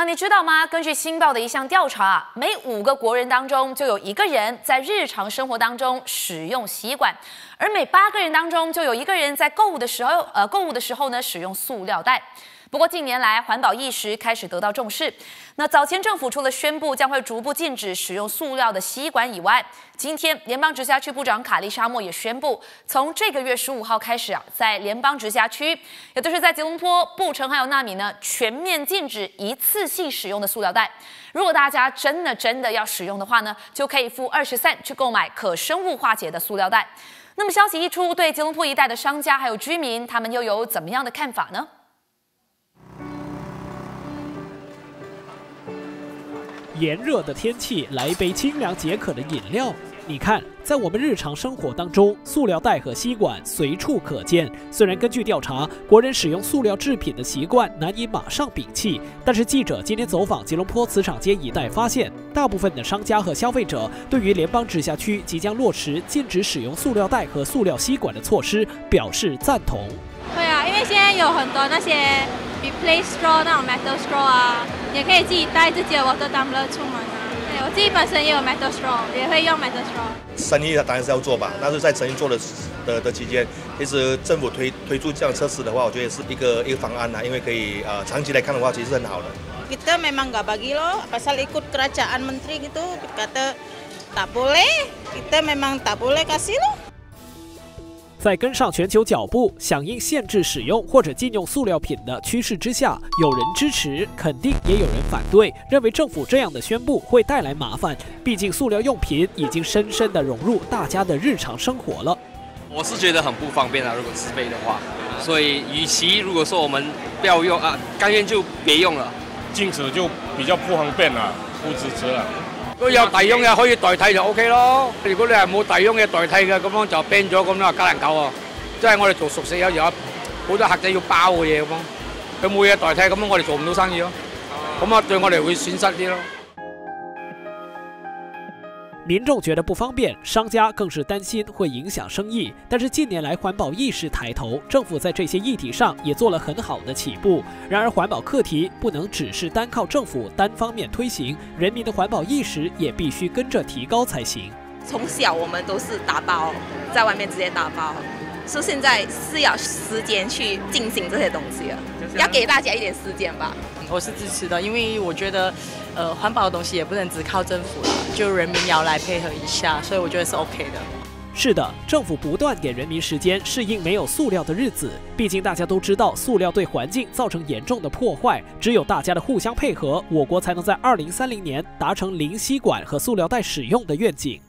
那你知道吗？根据《新报》的一项调查啊，每五个国人当中就有一个人在日常生活当中使用吸管，而每八个人当中就有一个人在购物的时候，呃，购物的时候呢使用塑料袋。不过近年来，环保意识开始得到重视。那早前政府除了宣布将会逐步禁止使用塑料的吸管以外，今天联邦直辖区部长卡利沙莫也宣布，从这个月十五号开始啊，在联邦直辖区，也就是在吉隆坡、布城还有纳米呢，全面禁止一次性使用的塑料袋。如果大家真的真的要使用的话呢，就可以付二十三去购买可生物化解的塑料袋。那么消息一出，对吉隆坡一带的商家还有居民，他们又有怎么样的看法呢？炎热的天气，来一杯清凉解渴的饮料。你看，在我们日常生活当中，塑料袋和吸管随处可见。虽然根据调查，国人使用塑料制品的习惯难以马上摒弃，但是记者今天走访吉隆坡磁场街一带，发现大部分的商家和消费者对于联邦直辖区即将落实禁止使用塑料袋和塑料吸管的措施表示赞同。对啊，因为现在有很多那些 replace straw 那种 metal straw 啊。也可以自己带自己的 water tumbler 出门啊。对我自己本身也有 metal straw，也会用 metal straw。生意当然是要做吧，但是在生意做的的的期间，其实政府推推出这样测试的话，我觉得是一个一个方案呐，因为可以呃长期来看的话，其实是很好的。Kita memang nggak bagi lo, pasal ikut kerajaan menteri gitu, kata tak boleh, kita memang tak boleh kasih lo. 在跟上全球脚步，响应限制使用或者禁用塑料品的趋势之下，有人支持，肯定也有人反对，认为政府这样的宣布会带来麻烦。毕竟塑料用品已经深深地融入大家的日常生活了。我是觉得很不方便啊，如果自备的话。所以，与其如果说我们不要用啊，甘愿就别用了。禁止就比较不方便了，不支持了。如果有抵用嘅可以代替就 O K 咯。如果你系冇抵用嘅代替嘅，咁样就 ban 咗，咁樣加難搞喎。即系我哋做熟食有有好多客仔要包嘅嘢咁样，佢冇嘢代替，咁样我哋做唔到生意咯。咁啊，对我哋会损失啲咯。民众觉得不方便，商家更是担心会影响生意。但是近年来环保意识抬头，政府在这些议题上也做了很好的起步。然而，环保课题不能只是单靠政府单方面推行，人民的环保意识也必须跟着提高才行。从小我们都是打包，在外面直接打包，说现在是要时间去进行这些东西了，要给大家一点时间吧。我是支持的，因为我觉得，呃，环保的东西也不能只靠政府了，就人民也要来配合一下，所以我觉得是 OK 的。是的，政府不断给人民时间适应没有塑料的日子，毕竟大家都知道塑料对环境造成严重的破坏，只有大家的互相配合，我国才能在二零三零年达成零吸管和塑料袋使用的愿景。